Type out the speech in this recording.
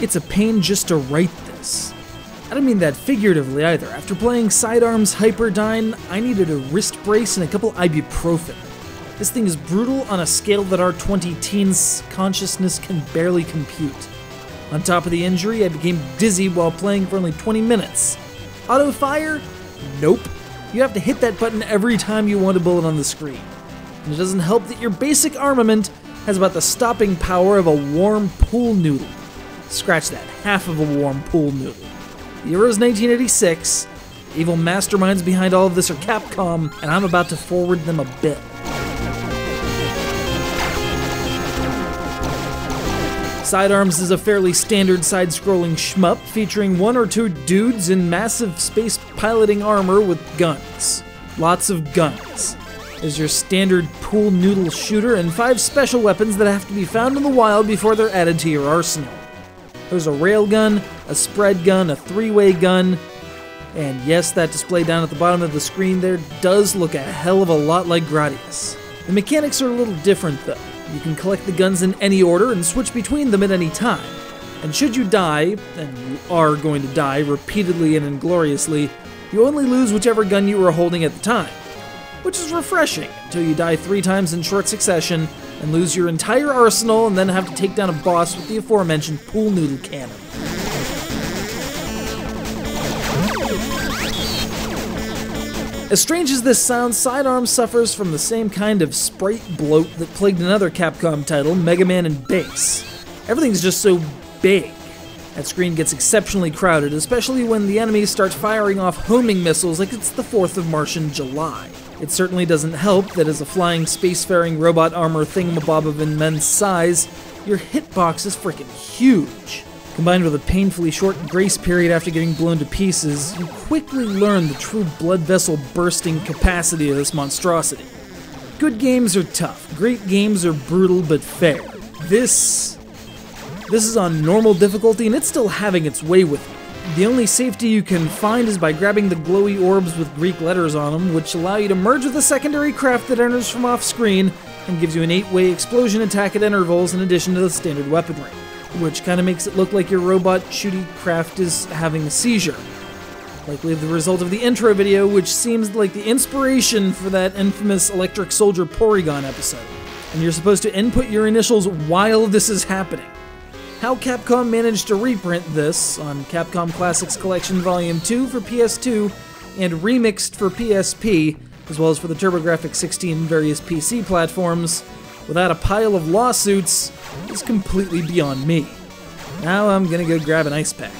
It's a pain just to write this. I don't mean that figuratively either. After playing Sidearms Hyperdyne, I needed a wrist brace and a couple ibuprofen. This thing is brutal on a scale that our 20 teens' consciousness can barely compute. On top of the injury, I became dizzy while playing for only 20 minutes. Auto fire? Nope. You have to hit that button every time you want a bullet on the screen. And it doesn't help that your basic armament has about the stopping power of a warm pool noodle. Scratch that, half of a warm pool noodle. The year is 1986. The evil masterminds behind all of this are Capcom, and I'm about to forward them a bit. Sidearms is a fairly standard side scrolling shmup featuring one or two dudes in massive space piloting armor with guns. Lots of guns. There's your standard pool noodle shooter and five special weapons that have to be found in the wild before they're added to your arsenal. There's a railgun, a spread gun, a three way gun, and yes, that display down at the bottom of the screen there does look a hell of a lot like Gradius. The mechanics are a little different though. You can collect the guns in any order and switch between them at any time. And should you die, and you are going to die repeatedly and ingloriously, you only lose whichever gun you were holding at the time. Which is refreshing until you die three times in short succession and lose your entire arsenal and then have to take down a boss with the aforementioned pool noodle cannon. As strange as this sounds, Sidearms suffers from the same kind of sprite bloat that plagued another Capcom title, Mega Man and Bass. Everything's just so big. That screen gets exceptionally crowded, especially when the enemies start firing off homing missiles like it's the 4th of Martian July. It certainly doesn't help that as a flying spacefaring robot armor thingamabob of immense size, your hitbox is freaking huge. Combined with a painfully short grace period after getting blown to pieces, you quickly learn the true blood vessel bursting capacity of this monstrosity. Good games are tough, great games are brutal but fair. This. This is on normal difficulty and it's still having its way with me. The only safety you can find is by grabbing the glowy orbs with Greek letters on them, which allow you to merge with a secondary craft that enters from off screen and gives you an 8 way explosion attack at intervals in addition to the standard weaponry which kind of makes it look like your robot shooty craft is having a seizure. Likely the result of the intro video, which seems like the inspiration for that infamous Electric Soldier Porygon episode. And you're supposed to input your initials while this is happening. How Capcom managed to reprint this on Capcom Classics Collection Volume 2 for PS2 and remixed for PSP, as well as for the TurboGrafx 16 and various PC platforms, without a pile of lawsuits is completely beyond me. Now I'm gonna go grab an ice pack.